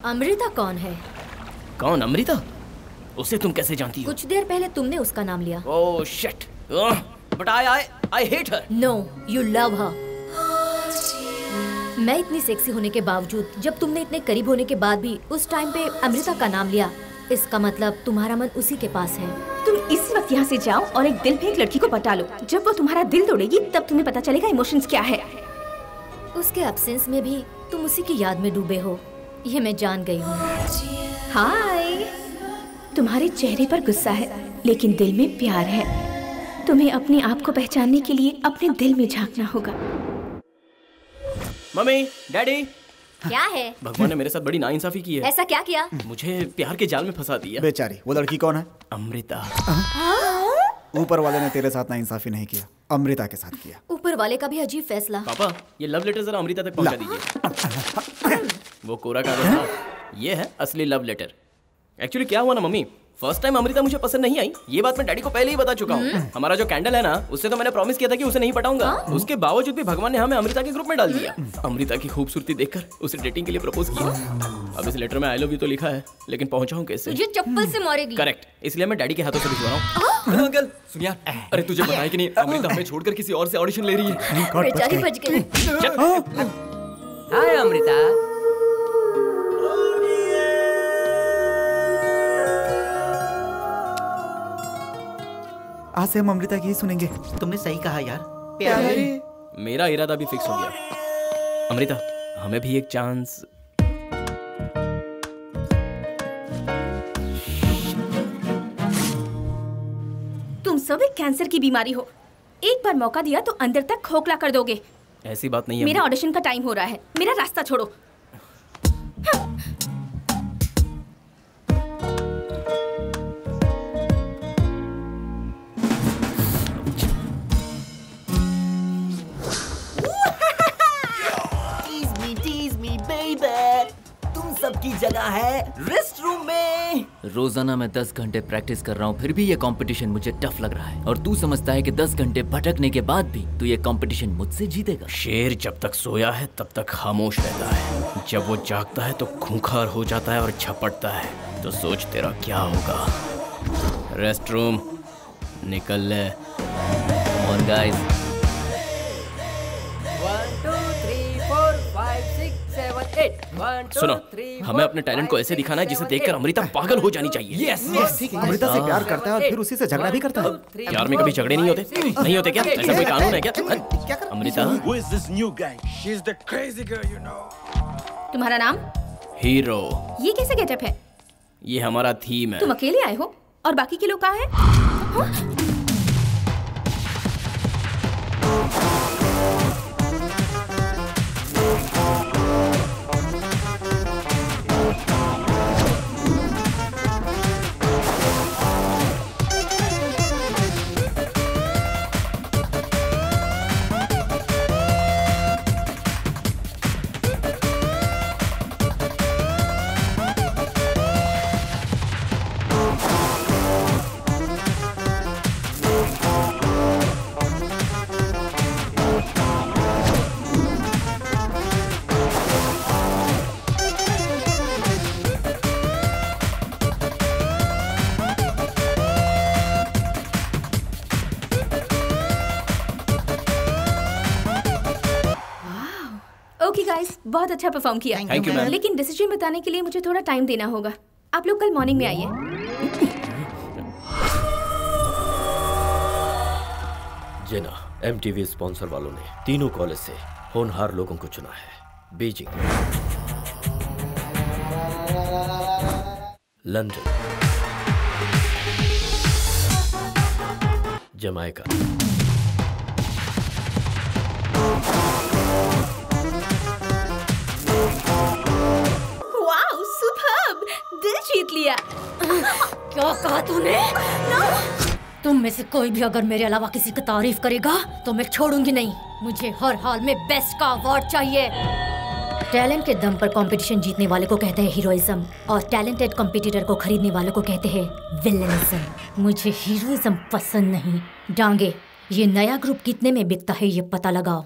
अमृता कौन है? कौन अमृता? उसे तुम कैसे जानती हो? कुछ देर पहले तुमने उसका नाम लिया। ओह shit but I I I hate her no you love her मैं इतनी सेक्सी होने के बावजूद जब तुमने इतने करीब होने के बाद भी उस टाइम पे अमृता का नाम लिया इसका मतलब तुम्हारा मन उसी के पास है। तुम इसी वक्त यहाँ से जाओ और एक दिल पे एक लड़की को पटा लो। जब वो तुम्हारा दिल तोड़ेगी तब तुम्हें पता चलेगा इमोशंस क्या है। उसके एब्सेंस में भी तुम उसी की याद में डूबे हो। ये मैं जान गई हूँ। हाय। तुम्हारे चेहरे पर गुस्सा है लेकिन दिल में प्यार है। तुम्हें अपने आप को पहचानने के लिए अपने दिल में झांकना होगा। Mummy daddy. क्या है? भगवान ने मेरे साथ बड़ी नाइंसाफी की है। ऐसा क्या किया? मुझे प्यार के जाल में फंसा दिया बेचारी वो लड़की कौन है? अमृता। ऊपर वाले ने तेरे साथ नाइंसाफी नहीं किया अमृता के साथ किया। ऊपर वाले का भी अजीब फैसला। पापा ये लव लेटर जरा अमृता तक पहुँचा दीजिए। वो कोरा कागज़ था ये है असली लव लेटर एक्चुअली क्या हुआ ना मम्मी? फ़र्स्ट टाइम अमृता मुझे पसंद नहीं आई। ये बात मैं डैडी को पहले ही बता चुका हूँ। हमारा जो कैंडल है ना उससे तो मैंने प्रॉमिस किया था कि उसे नहीं पटाऊँगा। उसके बावजूद भी भगवान ने हमें अमृता के ग्रुप में डाल दिया। अमृता की खूबसूरती देखकर उसे डेटिंग के लिए प्रपोज किया। अब इस लेटर में आई लव यू तो लिखा है लेकिन पहुंचाऊं कैसे? तुझे चप्पल से मारेगी। करेक्ट इसलिए मैं डैडी के हाथों से भिजवा रहा हूँ। अंकल सुन यार। अरे तुझे पता है कि नहीं अमृता हमें छोड़कर किसी और से ऑडिशन ले रही है। बेचारी बच गई। हाय अमृता। आज से हम अमृता की ही सुनेंगे। तुमने सही कहा यार। प्यारे। मेरा इरादा भी फिक्स हो गया। अमृता हमें भी एक चांस तुम सब एक कैंसर की बीमारी हो। एक बार मौका दिया तो अंदर तक खोखला कर दोगे। ऐसी बात नहीं है मेरा ऑडिशन का टाइम हो रहा है। मेरा रास्ता छोड़ो। है रेस्ट रूम में। रोज़ाना मैं दस घंटे प्रैक्टिस कर रहा हूँ फिर भी ये कंपटीशन मुझे टफ लग रहा है। और तू समझता है कि दस घंटे भटकने के बाद भी तू ये कंपटीशन मुझसे जीतेगा। शेर जब तक सोया है तब तक खामोश रहता है। जब वो जागता है तो खूंखार हो जाता है और छपटता है। तो सोच तेरा क्या होगा। रेस्ट रूम निकल ले। और गाइस सुनो हमें अपने टैलेंट को ऐसे दिखाना है जिसे देखकर अमृता पागल हो जानी चाहिए। यस अमृता से प्यार करता है और फिर उसी से झगड़ा भी करता है। प्यार में कभी झगड़े नहीं होते? नहीं होते क्या? ऐसा कोई कानून है क्या? अमृता। You know. तुम्हारा नाम? हीरो। ये कैसे गेटअप है? ये हमारा थीम है। तुम अकेले आए हो? और बाकी के लोग कहाँ हैं? बहुत अच्छा परफॉर्म किया। Thank you, लेकिन डिसीज़न बताने के लिए मुझे थोड़ा टाइम देना होगा। आप लोग कल मॉर्निंग में आइए। जिना एम स्पॉन्सर वालों ने तीनों कॉलेज से होनहार लोगों को चुना है। बीजिंग लंदन जमाइका लिया। क्या कहा तूने? तुम में से कोई भी अगर मेरे अलावा किसी की तारीफ़ करेगा तो मैं छोड़ूँगी नहीं। मुझे हर हाल में बेस्ट का अवार्ड चाहिए। टैलेंट के दम पर कंपटीशन जीतने वाले को कहते हैं हीरोइज्म और टैलेंटेड कंपटीटर को खरीदने वाले को कहते हैं विलेनिज्म मुझे हीरोइज्म पसंद नहीं। डांगे ये नया ग्रुप कितने में बिकता है ये पता लगाओ।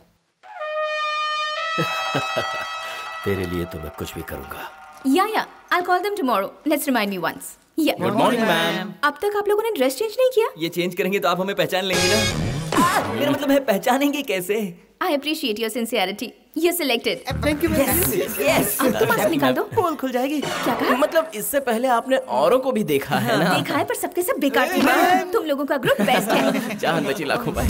तेरे लिए तो मैं कुछ भी करूँगा। Yeah yeah. I call them tomorrow let's remind me once yeah good morning ma'am अब तक आप लोगों ने ड्रेस चेंज नहीं किया? ये चेंज करेंगे तो आप हमें पहचान लेंगे ना। आ, मेरा मतलब है पहचानेंगे कैसे? I appreciate your sincerity you selected thank you yes yes अब तो मास्क निकाल दो। पोल खुल जाएगी। क्या कहा? मतलब इससे पहले आपने औरों को भी देखा है ना। देखा है पर सबके सब बेकार थे तुम लोगों का ग्रुप बेस्ट है। जान बची लाखों भाई।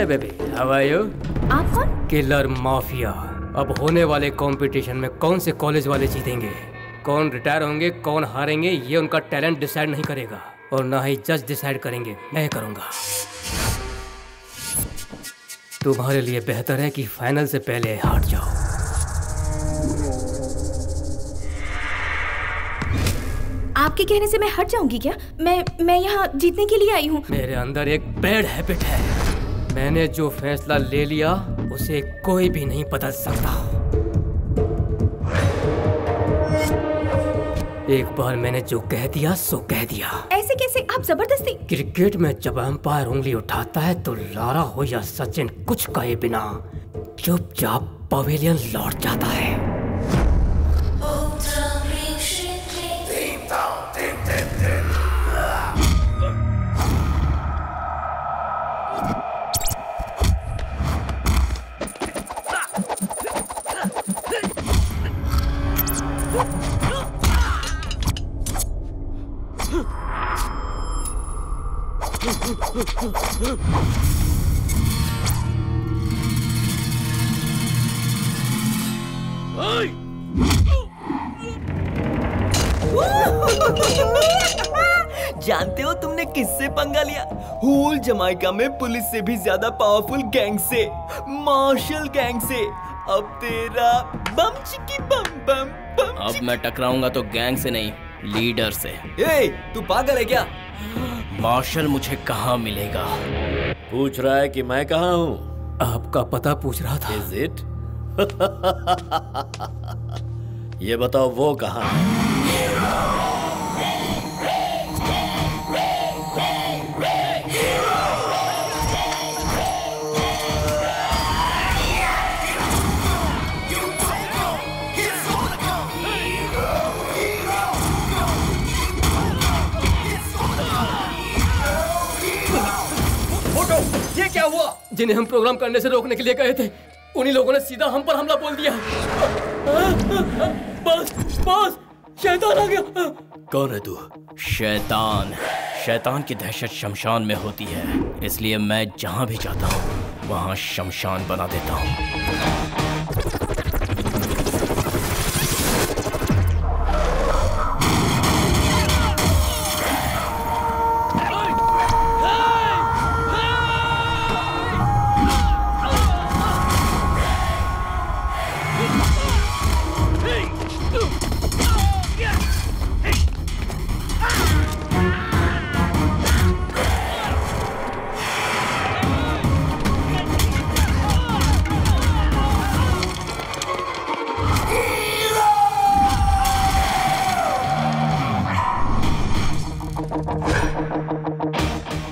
Hey baby how are you आप कौन? किलर माफिया अब होने वाले कंपटीशन में कौन से कॉलेज वाले जीतेंगे? कौन रिटायर होंगे कौन हारेंगे ये उनका टैलेंट डिसाइड नहीं करेगा। और ना ही जज डिसाइड करेंगे। मैं करूँगा। तुम्हारे लिए बेहतर है कि फाइनल से पहले हार जाओ। आपके कहने से मैं हट जाऊँगी क्या? मैं मैं यहाँ जीतने के लिए आई हूँ। मेरे अंदर एक बैड हैबिट है। मैंने जो फैसला ले लिया उसे कोई भी नहीं बदल सकता। एक बार मैंने जो कह दिया सो कह दिया। ऐसे कैसे? आप ज़बरदस्ती। क्रिकेट में जब अंपायर उंगली उठाता है तो लारा हो या सचिन कुछ कहे बिना चुपचाप पवेलियन लौट जाता है। जानते हो तुमने किससे पंगा लिया? होल जमाइका में पुलिस से भी ज़्यादा पावरफुल गैंग से। मार्शल गैंग से। अब तेरा बम चिकी बम बम बम अब मैं टकराऊँगा तो गैंग से नहीं लीडर से। ए तू पागल है क्या? मार्शल मुझे कहाँ मिलेगा? पूछ रहा है कि मैं कहाँ हूँ? आपका पता पूछ रहा था। इज़ इट ये बताओ वो कहाँ है? जिन्हें हम प्रोग्राम करने से रोकने के लिए गए थे, उन्हीं लोगों ने सीधा हम पर हमला बोल दिया। बस बस, शैतान आ गया। कौन है तू? शैतान। शैतान की दहशत शमशान में होती है, इसलिए मैं जहाँ भी जाता हूँ, वहाँ शमशान बना देता हूँ।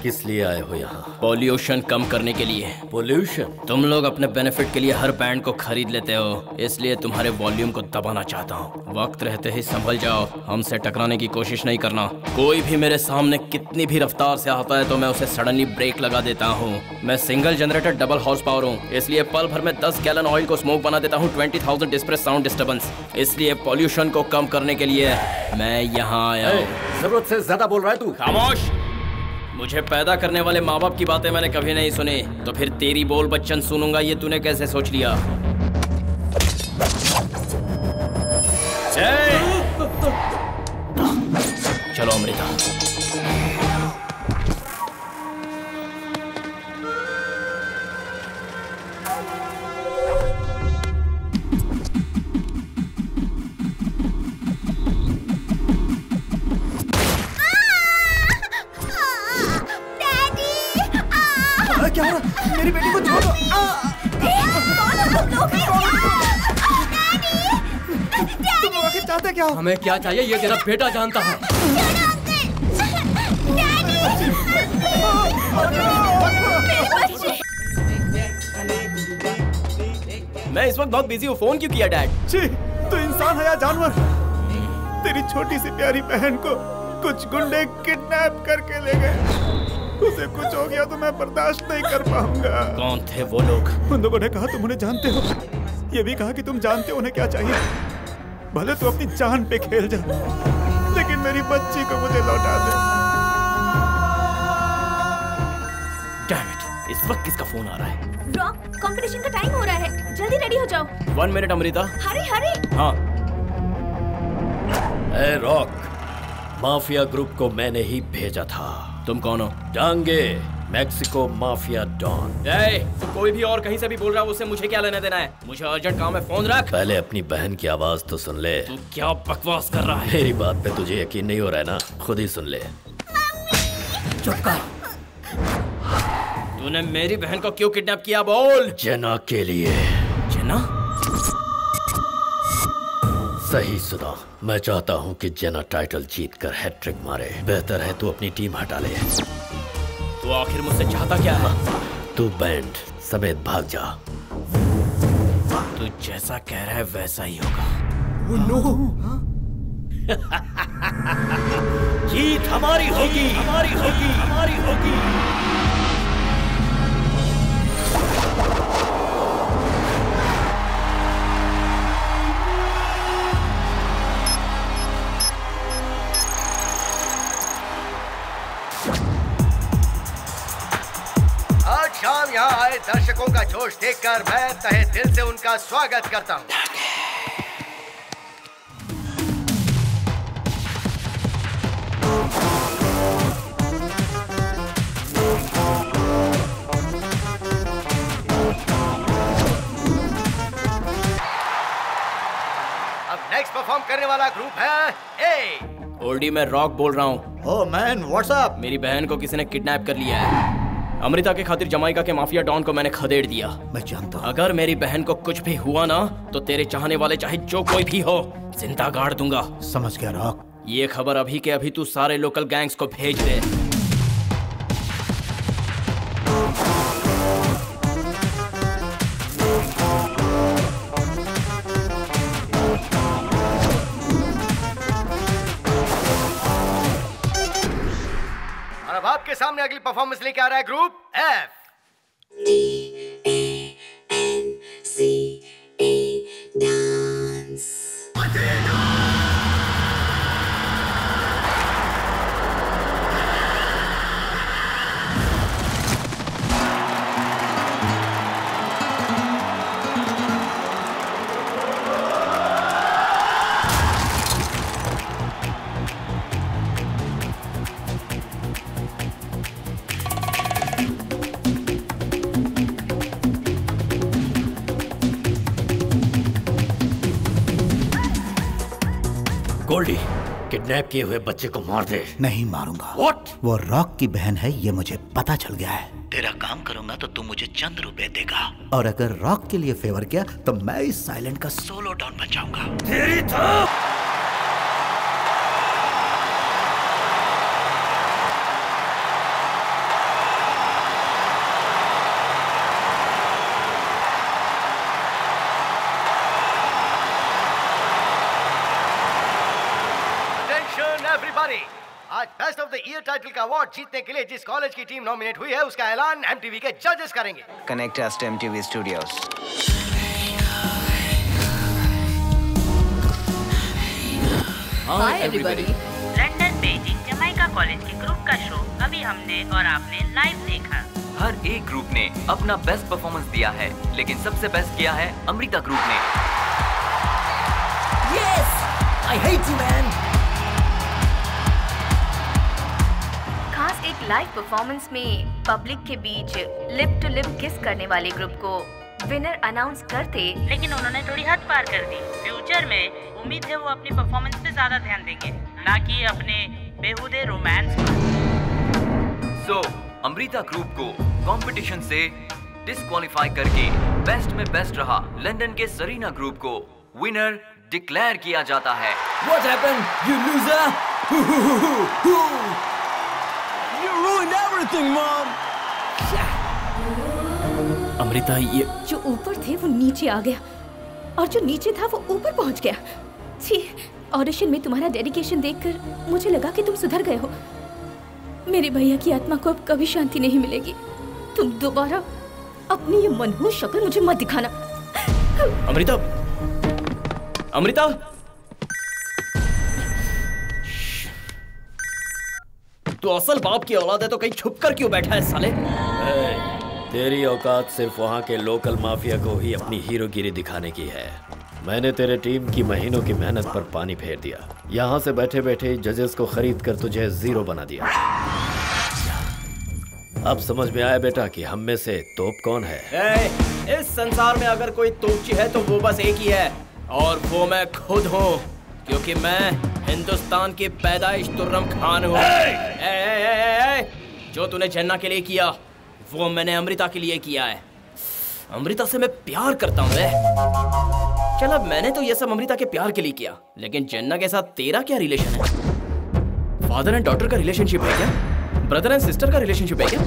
किस लिए आए हो यहाँ? पॉल्यूशन कम करने के लिए। पोल्यूशन तुम लोग अपने बेनिफिट के लिए हर बैंड को खरीद लेते हो। इसलिए तुम्हारे वॉल्यूम को दबाना चाहता हूँ। वक्त रहते ही संभल जाओ। हमसे टकराने की कोशिश नहीं करना। कोई भी मेरे सामने कितनी भी रफ्तार से आता है तो मैं उसे सडनली ब्रेक लगा देता हूँ। मैं single generator double horse power हूँ। इसलिए पल भर में दस गैलन ऑयल को स्मोक बना देता हूँ। Twenty thousand disperse sound disturbance इसलिए पॉल्यूशन को कम करने के लिए मैं यहाँ आया हूँ। ज़रूरत से ज़्यादा बोल रहा है तू। खामोश! मुझे पैदा करने वाले माँ बाप की बातें मैंने कभी नहीं सुनी। तो फिर तेरी बोल बच्चन सुनूँगा, ये तूने कैसे सोच लिया? चलो, अमृता। जानते क्या हो? हमें क्या चाहिए ये तेरा बेटा जानता है। मैं इस वक्त बहुत बिज़ी हूँ। फ़ोन क्यों किया डैड तो इंसान है या जानवर? तेरी छोटी सी प्यारी बहन को कुछ गुंडे किडनैप करके ले गए। उसे कुछ हो गया तो मैं बर्दाश्त नहीं कर पाऊँगा। कौन थे वो लोग? उन लोगों ने कहा तुम उन्हें जानते हो। ये भी कहा कि तुम जानते हो उन्हें क्या चाहिए। भले तू अपनी जान पे खेल जा लेकिन मेरी बच्ची को मुझे लौटा दे। इस वक्त किसका फ़ोन आ रहा है? रॉक कंपटीशन का टाइम हो रहा है। जल्दी रेडी हो जाओ। One minute Amrita. Hare Hare. हाँ। ए रॉक माफिया ग्रुप को मैंने ही भेजा था। तुम कौन हो? डांगे मैक्सिको माफिया डॉन ए, तू कोई भी और कहीं से भी बोल रहा है उससे मुझे क्या लेना देना है? मुझे अर्जेंट काम है फ़ोन रख। पहले अपनी बहन की आवाज़ तो सुन ले। तू क्या बकवास कर रहा है? मेरी बात पे तुझे यकीन नहीं हो रहा है ना? खुद ही सुन ले। चुप कर। तूने मेरी बहन को क्यों किडनैप किया बोल? जेना के लिए। जेना? सही सुना मैं चाहता हूँ कि जेना टाइटल जीत कर हैट्रिक मारे। बेहतर है तू अपनी टीम हटा ले। तू आखिर मुझसे चाहता क्या है? तू बैंड समेत भाग जा। तू जैसा कह रहा है वैसा ही होगा। जीत हमारी होगी। हमारी होगी। हमारी होगी। दर्शकों का जोश देखकर मैं तहे दिल से उनका स्वागत करता हूँ। अब नेक्स्ट परफॉर्म करने वाला ग्रुप है ए ओल्डी मैं रॉक बोल रहा हूँ। ओ मैन व्हाट्सअप मेरी बहन को किसी ने किडनैप कर लिया है। अमृता के खातिर जमाइका के माफिया डॉन को मैंने खदेड़ दिया। मैं जानता हूँ। अगर मेरी बहन को कुछ भी हुआ ना तो तेरे चाहने वाले चाहे जो कोई भी हो ज़िंदा गाड़ दूँगा। समझ गया रॉक ये खबर अभी के अभी तू सारे लोकल गैंग्स को भेज दे। आपके सामने अगली परफॉर्मेंस लेके आ रहा है ग्रुप एफ़ गोल्डी किडनैप किए हुए बच्चे को मार दे। नहीं मारूँगा। What? वो रॉक की बहन है ये मुझे पता चल गया है। तेरा काम करूँगा तो तू मुझे चंद रुपए देगा। और अगर रॉक के लिए फेवर किया तो मैं इस साइलेंट का सोलो डाउन बचाऊँगा तेरी तो एवरीबॉडी आज best of the year title का अवार्ड जीतने के लिए जिस कॉलेज की टीम नॉमिनेट हुई है उसका ऐलान एमटीवी के जजेस करेंगे Connect us to MTV Studios. Hi everybody London Beijing Jamaica college के ग्रुप का शो अभी हमने और आपने लाइव देखा हर एक ग्रुप ने अपना बेस्ट परफॉर्मेंस दिया है लेकिन सबसे बेस्ट किया है अमृता ग्रुप ने Yes! I hate you, man! Live performance में पब्लिक के बीच लिप टू लिप किस करने वाले ग्रुप को विनर अनाउंस करते लेकिन उन्होंने थोड़ी हद पार कर दी। फ्यूचर में उम्मीद है वो अपनी परफॉर्मेंस पे ज़्यादा ध्यान देंगे ना कि अपने बेहुदे रोमांस पर। सो अमृता ग्रुप को कंपटीशन से डिस्कालीफाई करके बेस्ट में बेस्ट रहा लंदन के सरीना ग्रुप को। विनर डिक्लेयर किया जाता है। What happened, you loser? Ruined everything, Mom! Amrita ये जो ऊपर थे वो नीचे आ गया। और जो नीचे था वो ऊपर पहुँच गया। छी ऑडिशन में तुम्हारा डेडिकेशन देखकर मुझे लगा कि तुम सुधर गए हो। मेरे भैया की आत्मा को अब कभी शांति नहीं मिलेगी। तुम दोबारा अपनी ये मनहूस शक्ल मुझे मत दिखाना। अमृता अमृता तू असल बाप की औलाद है तो कहीं छुप कर क्यों बैठा है साले? तेरी औकात सिर्फ़ वहाँ के लोकल माफिया को ही अपनी हीरोगिरी दिखाने की है। मैंने तेरे टीम की महीनों की मेहनत पर पानी फेर दिया। यहाँ से बैठे बैठे जजेस को खरीद कर तुझे ज़ीरो बना दिया। अब समझ में आया बेटा कि हम में से तोप कौन है? ए, इस संसार में अगर कोई तोपची है तो वो बस एक ही है। और वो मैं खुद हूँ क्योंकि मैं हिंदुस्तान की पैदाइश तुर्रम खान हूँ। ए, ए, ए, ए, जो तूने जन्ना के लिए किया वो मैंने अमृता के लिए किया है। अमृता से मैं प्यार करता हूँ चल अब मैंने तो ये सब अमृता के प्यार के लिए किया लेकिन जन्ना के साथ तेरा क्या रिलेशन है? फादर एंड डॉटर का रिलेशनशिप है क्या? ब्रदर एंड सिस्टर का रिलेशनशिप है क्या?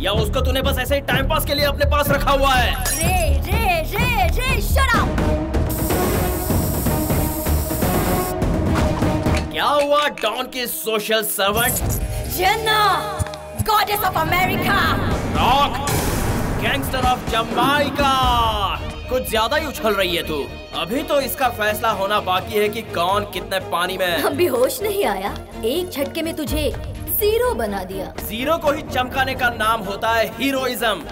या उसको तूने बस ऐसे ही टाइम पास के लिए अपने पास रखा हुआ है? रे रे रे रे शट क्या हुआ डॉन की social servant Jenna goddess of America rock gangster of Jamaica कुछ ज़्यादा ही उछल रही है तू। अभी तो इसका फैसला होना बाकी है कि कौन कितने पानी में है। अभी होश नहीं आया। एक झटके में तुझे ज़ीरो बना दिया। ज़ीरो को ही चमकाने का नाम होता है हीरोइज्म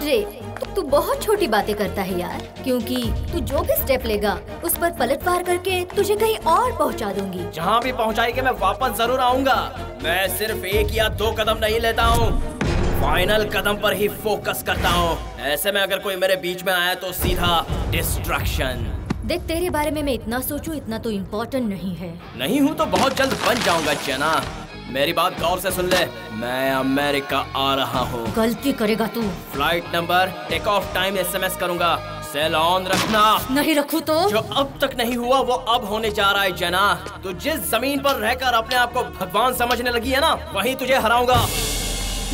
तू बहुत छोटी बातें करता है यार क्योंकि तू जो भी स्टेप लेगा उस पर पलट पार करके तुझे कहीं और पहुँचा दूँगी। जहाँ भी पहुँचाएगी मैं वापस ज़रूर आऊँगा। मैं सिर्फ़ एक या दो कदम नहीं लेता हूँ। फाइनल कदम पर ही फोकस करता हूँ। ऐसे में अगर कोई मेरे बीच में आया तो सीधा डिस्ट्रक्शन देख तेरे बारे में मैं इतना सोचूं इतना तो इम्पोर्टेंट नहीं है। नहीं हूँ तो बहुत जल्द बन जाऊँगा चना। मेरी बात गौर से सुन ले। मैं अमेरिका आ रहा हूँ। गलती करेगा तू। Flight number take off time SMS करूँगा। सेल ऑन रखना। नहीं रखू तो? जो अब तक नहीं हुआ वो अब होने जा रहा है जना तू जिस ज़मीन पर रहकर अपने आप को भगवान समझने लगी है ना वहीं तुझे हराऊँगा।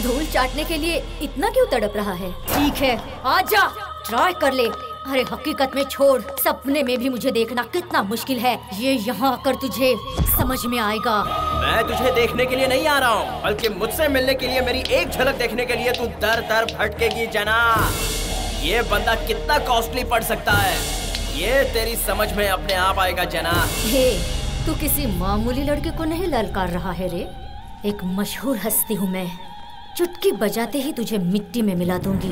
धूल चाटने के लिए इतना क्यों तड़प रहा है? ठीक है आजा ट्राई कर ले। अरे हकीकत में छोड़। सपने में भी मुझे देखना कितना मुश्किल है। ये यहाँ आकर तुझे समझ में आएगा। मैं तुझे देखने के लिए नहीं आ रहा हूँ बल्कि मुझसे मिलने के लिए मेरी एक झलक देखने के लिए तू दर दर भटकेगी जना। ये बंदा कितना कॉस्टली पड़ सकता है? ये तेरी समझ में अपने आप आएगा जना। हे तू किसी मामूली लड़के को नहीं ललकार रहा है रे? एक मशहूर हस्ती हूँ मैं। चुटकी बजाते ही तुझे मिट्टी में मिला दूँगी।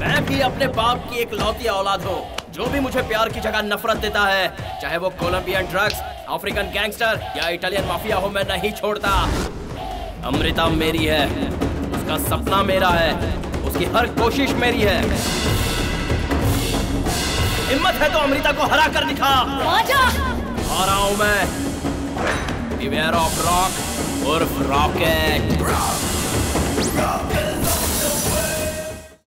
मैं भी अपने बाप की एक लौती औलाद हूँ जो भी मुझे प्यार की जगह नफरत देता है। चाहे वो कोलंबियन ड्रग्स अफ्रीकन गैंगस्टर या इटालियन माफिया हो मैं नहीं छोड़ता। अमृता मेरी है उसका सपना मेरा है उसकी हर कोशिश मेरी है। हिम्मत है तो अमृता को हरा कर दिखा। आ रहा हूँ मैं। Of rock उर्फ़ रॉकेट Stop it.